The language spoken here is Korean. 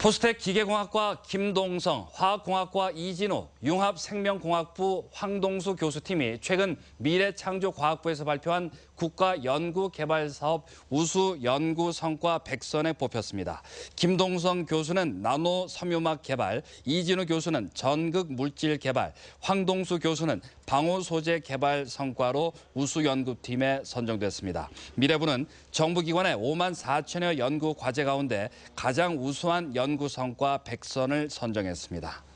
포스텍 기계공학과 김동성, 화학공학과 이진호, 융합생명공학부 황동수 교수팀이 최근 미래창조과학부에서 발표한 국가연구개발사업 우수 연구 성과 100선에 뽑혔습니다. 김동성 교수는 나노 섬유막 개발, 이진호 교수는 전극 물질 개발, 황동수 교수는 방호 소재 개발 성과로 우수 연구팀에 선정됐습니다. 미래부는 정부기관의 5만 4천여 연구 과제 가운데 가장 우수한 연구 성과 100선을 선정했습니다.